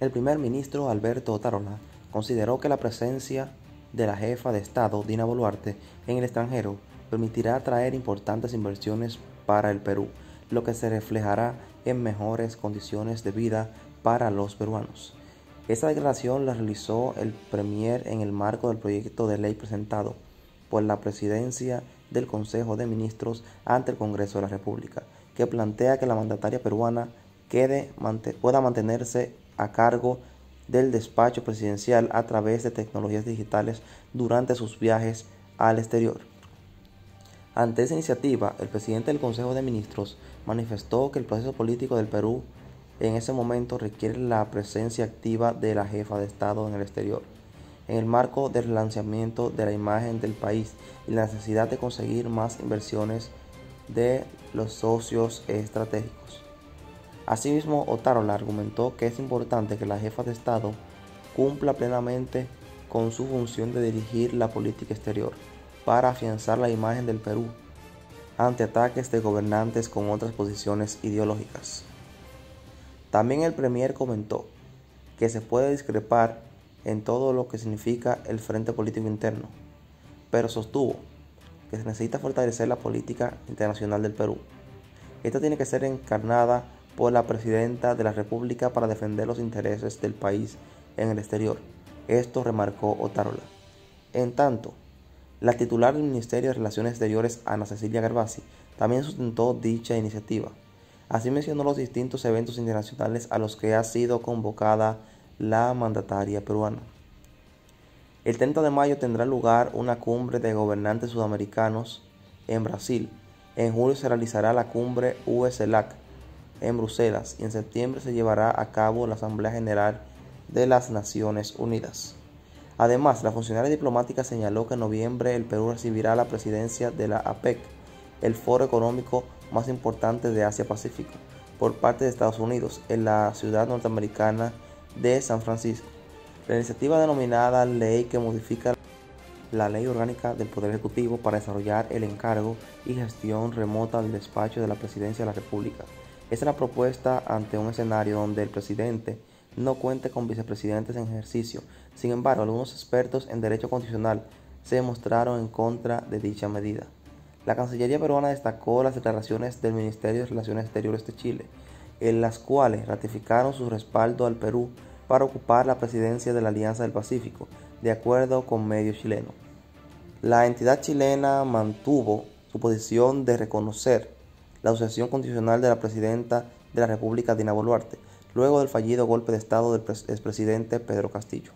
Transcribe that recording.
El primer ministro Alberto Otarola consideró que la presencia de la jefa de Estado, Dina Boluarte, en el extranjero permitirá atraer importantes inversiones para el Perú, lo que se reflejará en mejores condiciones de vida para los peruanos. Esta declaración la realizó el Premier en el marco del proyecto de ley presentado por la Presidencia del Consejo de Ministros ante el Congreso de la República, que plantea que la mandataria peruana quede, pueda mantenerse a cargo del despacho presidencial a través de tecnologías digitales durante sus viajes al exterior. Ante esa iniciativa, el presidente del Consejo de Ministros manifestó que el proceso político del Perú en ese momento requiere la presencia activa de la jefa de Estado en el exterior, en el marco del relanzamiento de la imagen del país y la necesidad de conseguir más inversiones de los socios estratégicos. Asimismo, Otárola argumentó que es importante que la jefa de Estado cumpla plenamente con su función de dirigir la política exterior para afianzar la imagen del Perú ante ataques de gobernantes con otras posiciones ideológicas. También el Premier comentó que se puede discrepar en todo lo que significa el frente político interno, pero sostuvo que se necesita fortalecer la política internacional del Perú. Esta tiene que ser encarnada por la Presidenta de la República para defender los intereses del país en el exterior. Esto remarcó Otárola. En tanto, la titular del Ministerio de Relaciones Exteriores, Ana Cecilia Gervasi, también sustentó dicha iniciativa. Así mencionó los distintos eventos internacionales a los que ha sido convocada la mandataria peruana. El 30 de mayo tendrá lugar una cumbre de gobernantes sudamericanos en Brasil. En julio se realizará la cumbre USLAC en Bruselas y en septiembre se llevará a cabo la Asamblea General de las Naciones Unidas. Además, la funcionaria diplomática señaló que en noviembre el Perú recibirá la presidencia de la APEC, el foro económico más importante de Asia-Pacífico, por parte de Estados Unidos, en la ciudad norteamericana de San Francisco. La iniciativa denominada Ley que modifica la Ley Orgánica del Poder Ejecutivo para desarrollar el encargo y gestión remota del despacho de la Presidencia de la República es la propuesta ante un escenario donde el presidente no cuente con vicepresidentes en ejercicio. Sin embargo, algunos expertos en derecho constitucional se demostraron en contra de dicha medida. La Cancillería peruana destacó las declaraciones del Ministerio de Relaciones Exteriores de Chile, en las cuales ratificaron su respaldo al Perú para ocupar la presidencia de la Alianza del Pacífico, de acuerdo con medio chileno. La entidad chilena mantuvo su posición de reconocer la sucesión constitucional de la presidenta de la República, Dina Boluarte, luego del fallido golpe de Estado del expresidente Pedro Castillo.